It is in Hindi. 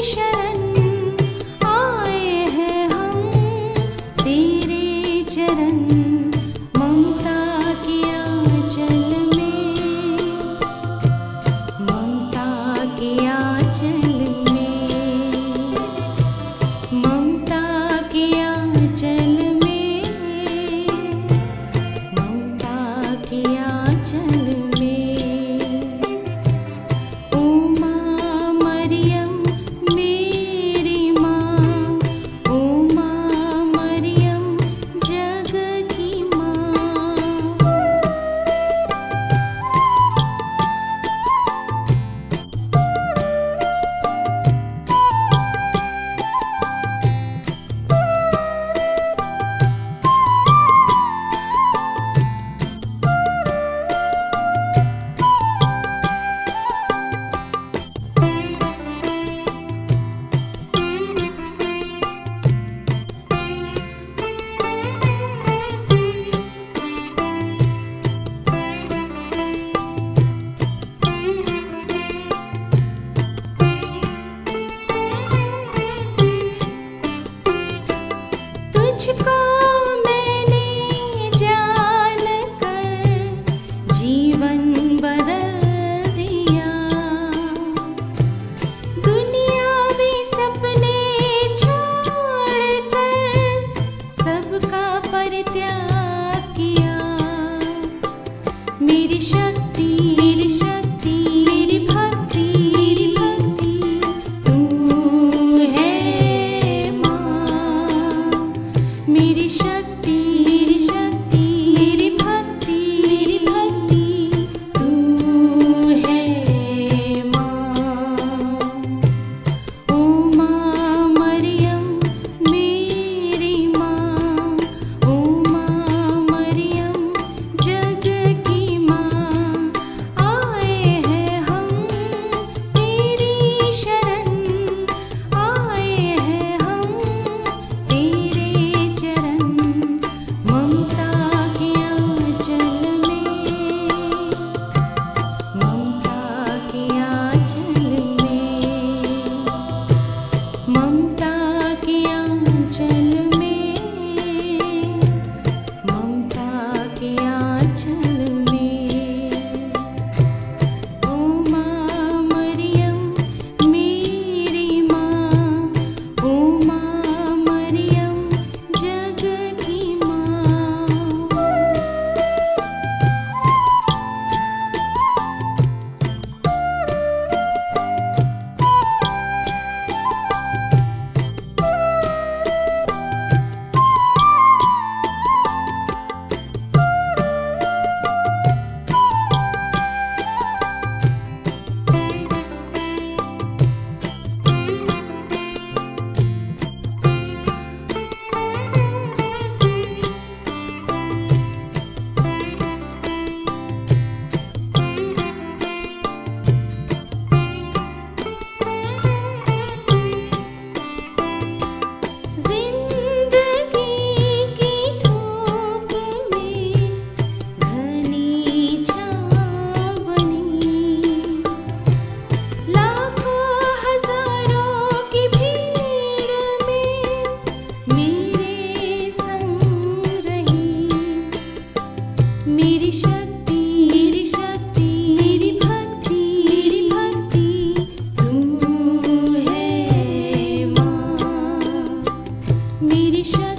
You. तुझको मैंने जान कर जीवन बदल दिया। दुनिया में सपने छोड़ कर सबका परित्याग किया। मेरी शक्ति condition